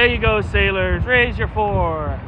There you go, sailors. Raise your four.